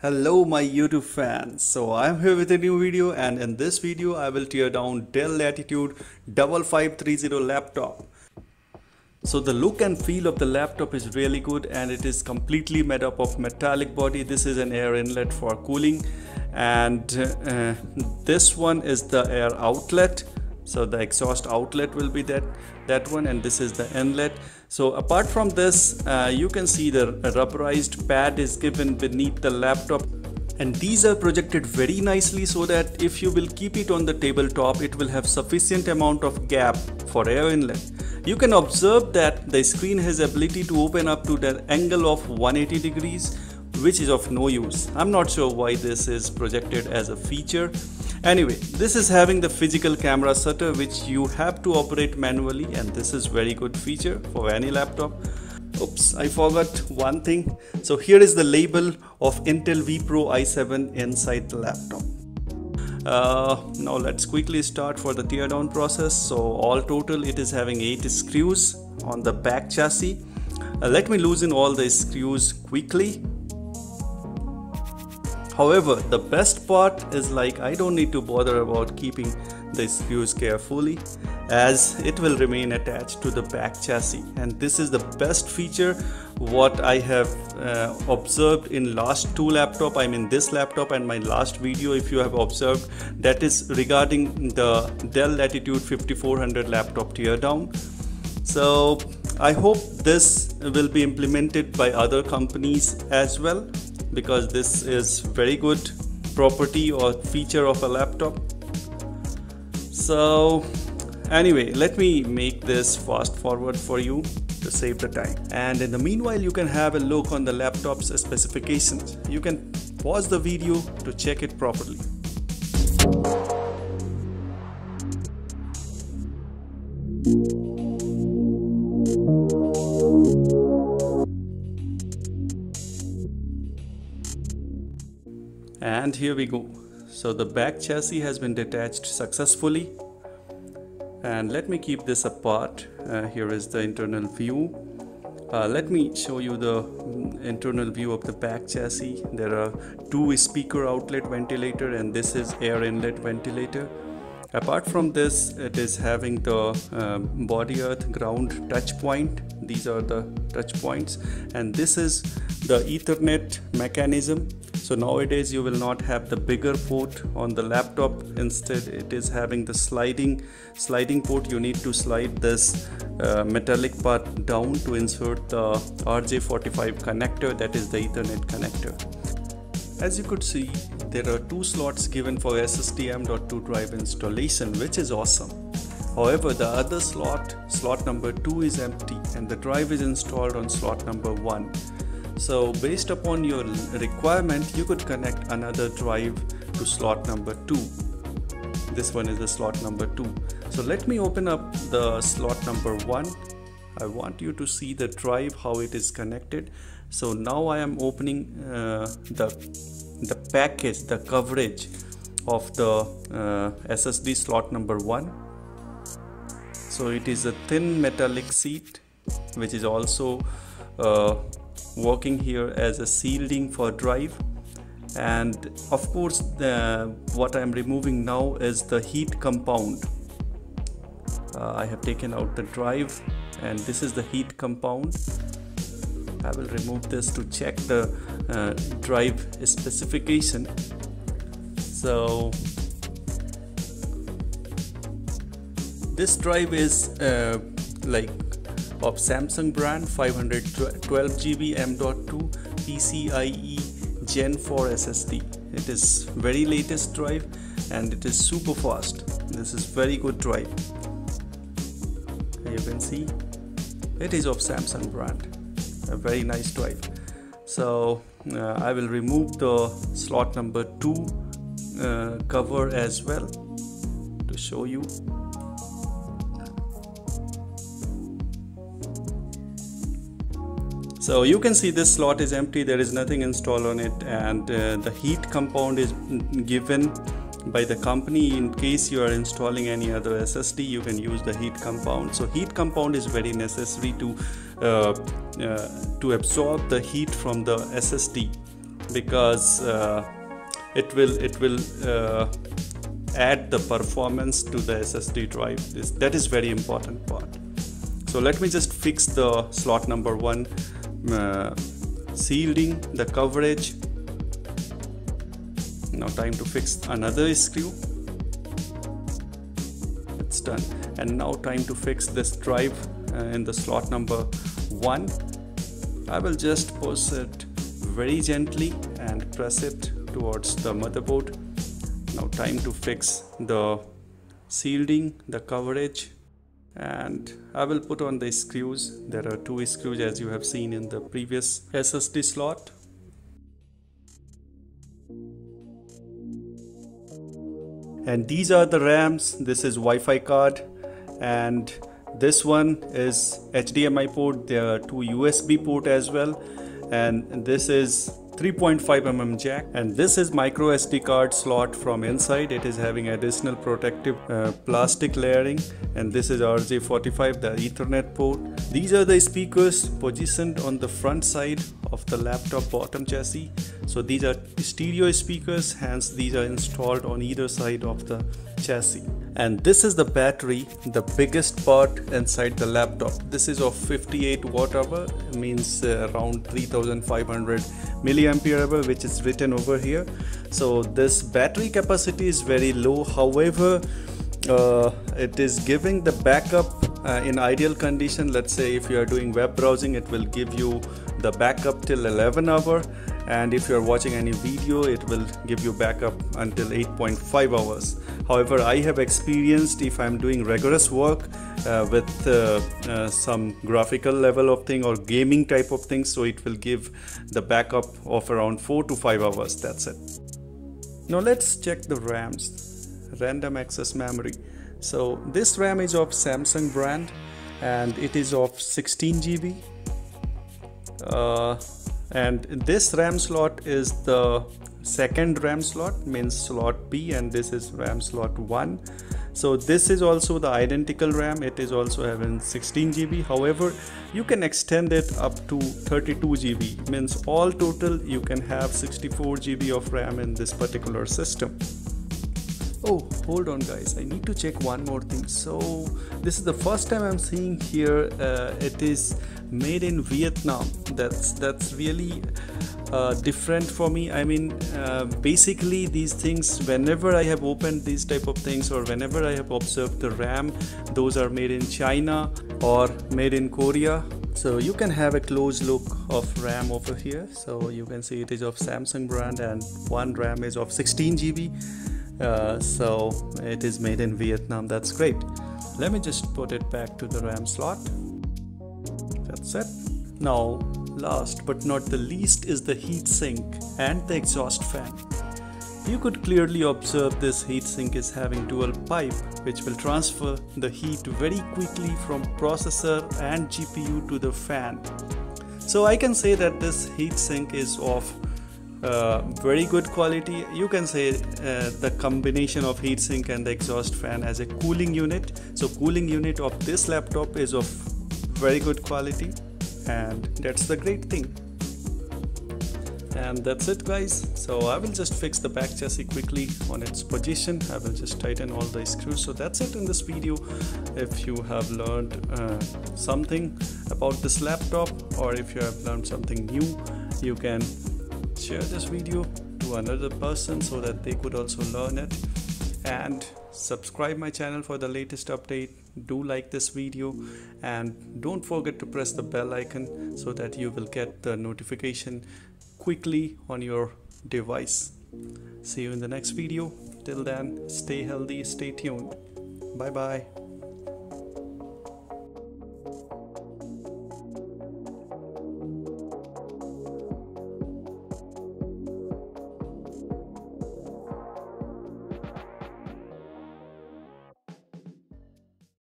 Hello my YouTube fans. So I'm here with a new video and in this video I will tear down Dell Latitude 5530 laptop. So the look and feel of the laptop is really good and it is completely made up of metallic body. This is an air inlet for cooling and uh, this one is the air outlet so the exhaust outlet will be that that one and this is the inlet. So apart from this uh, you can see the rubberized pad is given beneath the laptop. And these are projected very nicely so that if you will keep it on the tabletop it will have sufficient amount of gap for air inlet. You can observe that the screen has ability to open up to the angle of 180 degrees which is of no use. I'm not sure why this is projected as a feature Anyway, this is having the physical camera shutter which you have to operate manually and this is very good feature for any laptop. Oops, I forgot one thing. So here is the label of Intel vPro i7 inside the laptop. Uh, now let's quickly start for the teardown process. So all total it is having 8 screws on the back chassis. Uh, let me loosen all the screws quickly However, the best part is like I don't need to bother about keeping the screws carefully as it will remain attached to the back chassis. And this is the best feature what I have uh, observed in last two laptop I mean this laptop and my last video if you have observed that is regarding the Dell Latitude 5400 laptop teardown so I hope this will be implemented by other companies as well because this is very good property or feature of a laptop. So anyway let me make this fast forward for you to save the time. And in the meanwhile you can have a look on the laptop's specifications. You can pause the video to check it properly and here we go. So the back chassis has been detached successfully. And let me keep this apart. Uh, here is the internal view. Uh, let me show you the internal view of the back chassis. There are two speaker outlet ventilator and this is air inlet ventilator apart from this it is having the uh, body earth ground touch point. These are the touch points. And this is the ethernet mechanism. So nowadays you will not have the bigger port on the laptop. Instead it is having the sliding sliding port. You need to slide this uh, metallic part down to insert the RJ45 connector. That is the ethernet connector as you could see there are two slots given for SSD M.2 drive installation which is awesome However, the other slot, slot number 2 is empty and the drive is installed on slot number 1. So based upon your requirement, you could connect another drive to slot number 2. This one is the slot number 2. So let me open up the slot number 1. I want you to see the drive how it is connected. So now I am opening uh, the the package, the coverage of the uh, SSD slot number 1. So it is a thin metallic sheet which is also uh, working here as a shielding for drive. And of course the, what I'm removing now is the heat compound. Uh, I have taken out the drive and this is the heat compound I will remove this to check the uh, drive specification so this drive is uh, like of Samsung brand 512 GB M.2 PCIe Gen 4 SSD. It is very latest drive and it is super fast. This is very good drive. You can see it is of Samsung brand. A very nice drive. So uh, I will remove the slot number 2 uh, cover as well to show you. So you can see this slot is empty. There is nothing installed on it. And uh, the heat compound is given by the company in case you are installing any other ssd you can use the heat compound. So heat compound is very necessary to uh, uh, to absorb the heat from the ssd because uh, it will it will uh, add the performance to the ssd drive. This that is very important part. So let me just fix the slot number one uh, shielding the coverage now time to fix another screw. It's done. And now time to fix this drive uh, in the slot number one. I will just push it very gently and press it towards the motherboard. Now time to fix the shielding the coverage. And I will put on the screws. There are two screws as you have seen in the previous SSD slot and these are the RAMs. This is Wi-Fi card. And this one is HDMI port. There are two USB port as well. And this is 3.5 mm jack. And this is micro SD card slot from inside. It is having additional protective uh, plastic layering. And this is RJ45 the ethernet port. These are the speakers positioned on the front side of the laptop bottom chassis. So these are stereo speakers. Hence these are installed on either side of the chassis and this is the battery the biggest part inside the laptop. This is of 58 watt hour means uh, around 3500 milliampere hour which is written over here. So this battery capacity is very low. However uh, it is giving the backup uh, in ideal condition. Let's say if you are doing web browsing it will give you the backup till 11 hour. And if you're watching any video it will give you backup until 8.5 hours however i have experienced if i'm doing rigorous work uh, with uh, uh, some graphical level of thing or gaming type of thing so it will give the backup of around 4 to 5 hours that's it. Now let's check the rams random access memory. So this ram is of samsung brand and it is of 16 gb uh, and this RAM slot is the second RAM slot means slot B and this is RAM slot 1 so this is also the identical RAM. It is also having 16 GB however you can extend it up to 32 GB means all total you can have 64 GB of RAM in this particular system. Oh hold on guys. I need to check one more thing. So this is the first time i'm seeing here uh, it is made in Vietnam. That's that's really uh, different for me. I mean, uh, basically these things. Whenever I have opened these type of things, or whenever I have observed the RAM, those are made in China or made in Korea. So you can have a close look of RAM over here. So you can see it is of Samsung brand, and one RAM is of 16 GB. Uh, so it is made in Vietnam. That's great. Let me just put it back to the RAM slot that's it now last but not the least is the heatsink and the exhaust fan you could clearly observe this heatsink is having dual pipe which will transfer the heat very quickly from processor and GPU to the fan. So I can say that this heatsink is of uh, very good quality. You can say uh, the combination of heatsink and the exhaust fan as a cooling unit. So cooling unit of this laptop is of very good quality and that's the great thing. And that's it guys. So i will just fix the back chassis quickly on its position. I will just tighten all the screws. So that's it in this video. If you have learned uh, something about this laptop or if you have learned something new you can share this video to another person so that they could also learn it and subscribe my channel for the latest update. Do like this video and don't forget to press the bell icon so that you will get the notification quickly on your device. See you in the next video. Till then stay healthy stay tuned. Bye bye